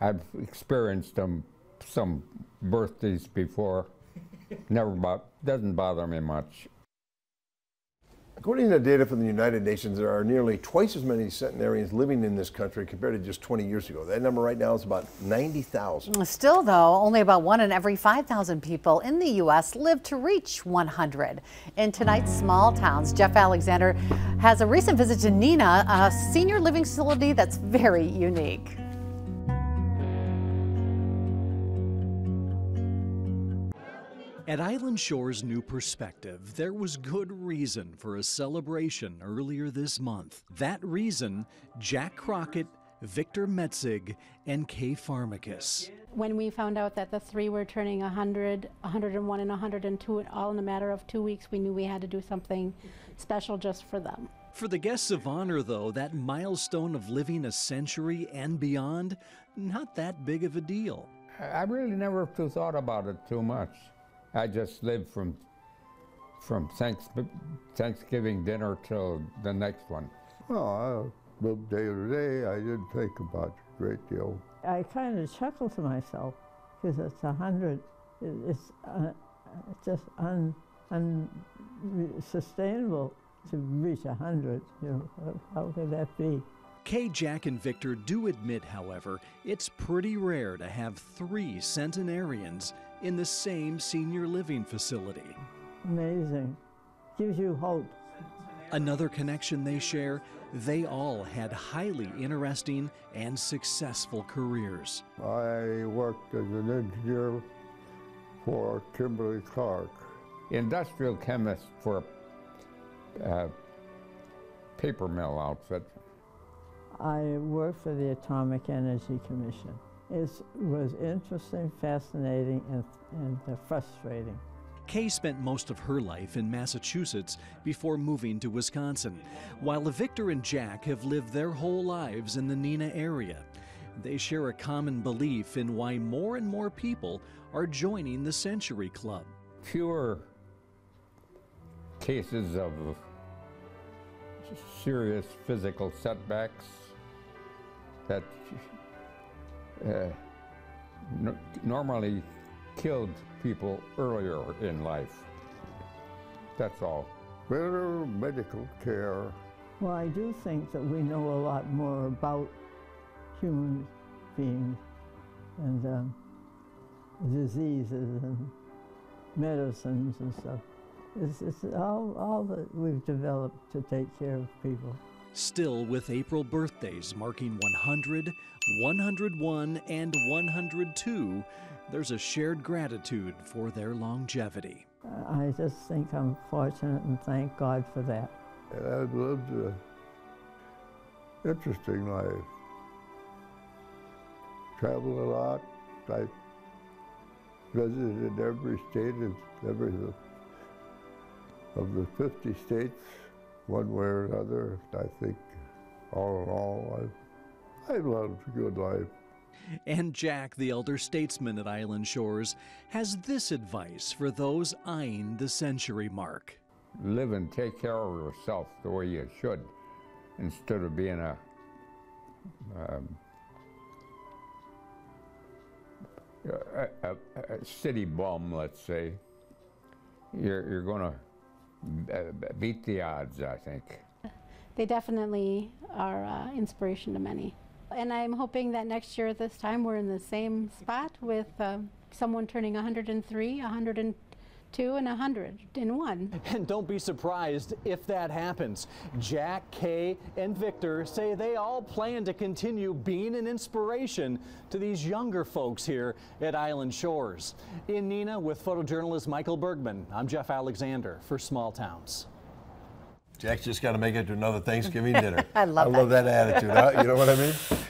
I've experienced them some birthdays before. Never bo- doesn't bother me much. According to data from the United Nations, there are nearly twice as many centenarians living in this country compared to just 20 years ago. That number right now is about 90,000. Still, though, only about one in every 5,000 people in the U.S. live to reach 100. In tonight's Small Towns, Jeff Alexander has a recent visit to Neenah, a senior living facility that's very unique. At Island Shore's New Perspective, there was good reason for a celebration earlier this month. That reason, Jack Crockett, Victor Metzig, and Kay Pharmacus. When we found out that the three were turning 100, 101, and 102 all in a matter of two weeks, we knew we had to do something special just for them. For the guests of honor, though, that milestone of living a century and beyond, not that big of a deal. I really never thought about it too much. I just lived from from thanks, Thanksgiving dinner till the next one. Well, I lived day to day. I didn't think about it a great deal. I kind of chuckle to myself because it's a hundred. It's, uh, it's just un, unsustainable to reach a hundred. You know, how could that be? Kay, Jack, and Victor do admit, however, it's pretty rare to have three centenarians in the same senior living facility. Amazing. Gives you hope. Another connection they share they all had highly interesting and successful careers. I worked as an engineer for Kimberly Clark. Industrial chemist for a uh, paper mill outfit. I worked for the Atomic Energy Commission. It was interesting, fascinating, and, and uh, frustrating. Kay spent most of her life in Massachusetts before moving to Wisconsin, while the Victor and Jack have lived their whole lives in the Neenah area. They share a common belief in why more and more people are joining the Century Club. Fewer cases of serious physical setbacks that normally killed people earlier in life. That's all. Better medical care. Well, I do think that we know a lot more about human beings and um, diseases and medicines and stuff. It's, it's all, all that we've developed to take care of people. Still, with April birthdays marking 100, 101, and 102, there's a shared gratitude for their longevity. I just think I'm fortunate and thank God for that. And I've lived an interesting life. Traveled a lot. I visited every state of every of the 50 states one way or another. I think all in all, I've, I've lived a good life. And Jack, the elder statesman at Island Shores, has this advice for those eyeing the century mark. Live and take care of yourself the way you should, instead of being a um, a, a, a, city bum, let's say. You're, you're going to beat the odds, I think. They definitely are uh, inspiration to many. And I'm hoping that next year at this time we're in the same spot with uh, someone turning 103, 102, and a 100 in one. And don't be surprised if that happens. Jack, Kay, and Victor say they all plan to continue being an inspiration to these younger folks here at Island Shores. In Neenah with photojournalist Michael Bergman, I'm Jeff Alexander for Small Towns. Jack's just got to make it to another Thanksgiving dinner. I love I love that, that attitude. Huh? You know what I mean?